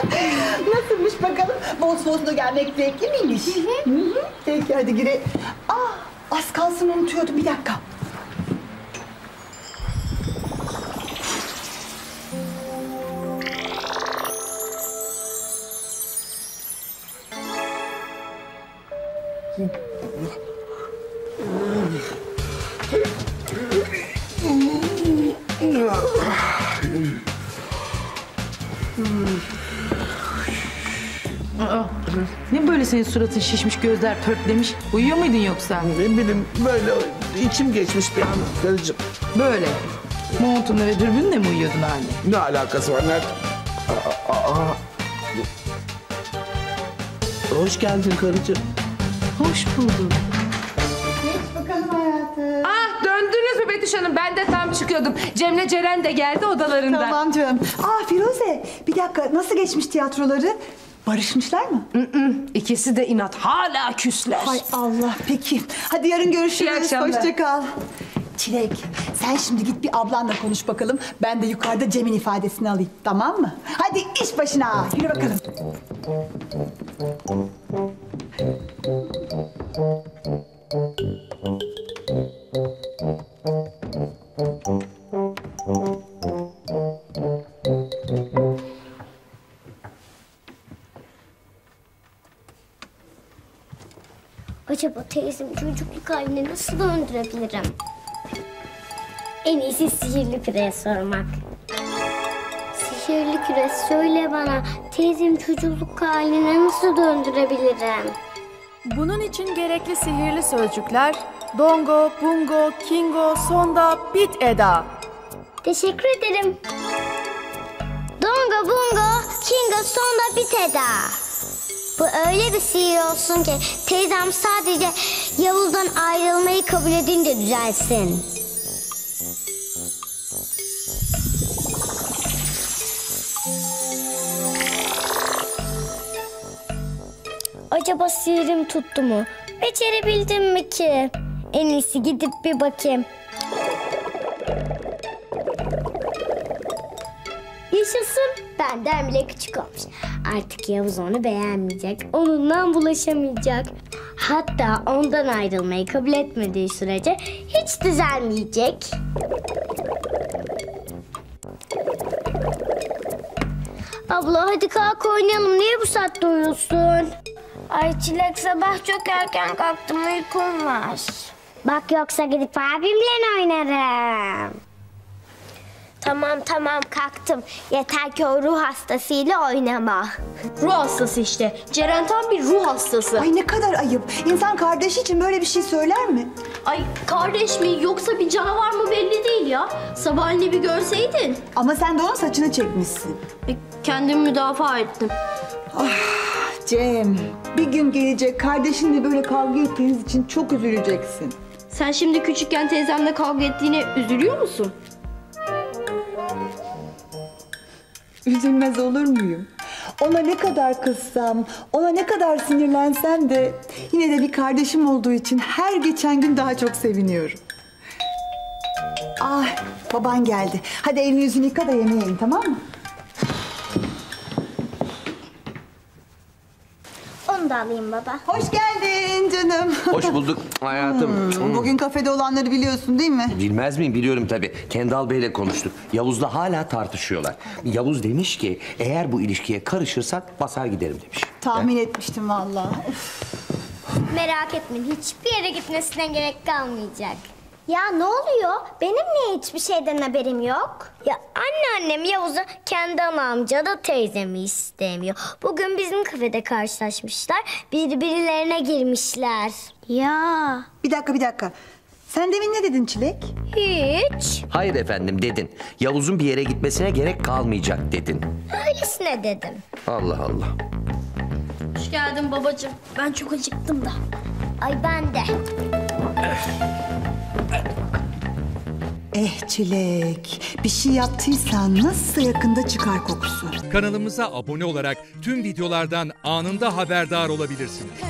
Nasılmış bakalım? Bosfos'la gelmek zevkli miymiş? Hı hı. Peki hadi gire. Aa, az kalsın unutuyordum bir dakika. Ne böyle senin suratın şişmiş, gözler pörtlemiş? Uyuyor muydun yoksa? Ne bileyim böyle içim geçmiş bir an karıcığım. Böyle. Montunla ve dürbünle mi uyuyordun hali? Ne alakası var nerede? Aa, aa, aa. Hoş geldin karıcığım. Hoş bulduk. Geç bakalım hayatım. Ah döndünüz mü Betüş Hanım? Ben de tam çıkıyordum. Cem'le Ceren de geldi odalarında. Tamam canım. Aa Firuze bir dakika nasıl geçmiş tiyatroları? Barışmışlar mı? İkisi de inat. Hala küsler. Hay Allah peki. Hadi yarın İyi görüşürüz. akşamlar. Hoşça kal. Çilek sen şimdi git bir ablanla konuş bakalım. Ben de yukarıda Cem'in ifadesini alayım tamam mı? Hadi iş başına. Yürü bakalım. Acaba teyzem çocukluk haline nasıl döndürebilirim? En iyisi sihirli küreye sormak. Sihirli küre söyle bana teyzem çocukluk haline nasıl döndürebilirim? Bunun için gerekli sihirli sözcükler Dongo, Bungo, Kingo, Sonda, Bit Eda. Teşekkür ederim. Donga bunga, kinga sonda biteda. Bu öyle bir sihir olsun ki teyzem sadece Yavuz'dan ayrılmayı kabul edince düzelsin. Acaba sihirim tuttu mu? Becerebildim mi ki? En iyisi gidip bir bakayım. Yaşasın. Benden bile küçük olmuş. Artık Yavuz onu beğenmeyecek. Onunla bulaşamayacak. Hatta ondan ayrılmayı kabul etmediği sürece hiç düzelmeyecek. Abla hadi kalk oynayalım. Niye bu saatte uyuyorsun? Ay Çilek sabah çok erken kalktım. Uykum var. Bak yoksa gidip abimle oynarım. Tamam tamam kalktım. Yeter ki o ruh hastasıyla oynama. Ruh hastası işte. Ceren tam bir ruh hastası. Ay ne kadar ayıp. İnsan kardeşi için böyle bir şey söyler mi? Ay kardeş mi yoksa bir canavar mı belli değil ya. Sabahleyin bir görseydin. Ama sen de onun saçını çekmişsin. E, kendimi müdafaa ettim. Cem, bir gün gelecek kardeşinle böyle kavga ettiğiniz için çok üzüleceksin. Sen şimdi küçükken teyzemle kavga ettiğine üzülüyor musun? Üzülmez olur muyum? Ona ne kadar kızsam, ona ne kadar sinirlensem de yine de bir kardeşim olduğu için her geçen gün daha çok seviniyorum. Ah, baban geldi. Hadi elini yüzünü yıka da yemeğe yiyin, tamam mı? Da alayım baba. Hoş geldin canım. Hoş bulduk hayatım. Hmm. Bugün kafede olanları biliyorsun değil mi? Bilmez miyim biliyorum tabii. Kendal Bey'le konuştuk. Yavuz'la hala tartışıyorlar. Yavuz demiş ki eğer bu ilişkiye karışırsak basar giderim demiş. Tahmin etmiştim vallahi. Merak etmeyin hiçbir yere gitmesine gerek kalmayacak. Ya ne oluyor? Benim niye hiçbir şeyden haberim yok? Ya anneannem Yavuz'u kendi amca da teyzemi istemiyor. Bugün bizim kafede karşılaşmışlar. Birbirlerine girmişler. Ya Bir dakika bir dakika. Sen demin ne dedin Çilek? hiç. Hayır efendim dedin. Yavuz'un bir yere gitmesine gerek kalmayacak dedin. Öylesine dedim. Allah Allah. Hoş geldin babacığım. Ben çok acıktım da. Ay ben de. Çilek, bir şey yaptıysan nasılsa yakında çıkar kokusu. Kanalımıza abone olarak tüm videolardan anında haberdar olabilirsiniz.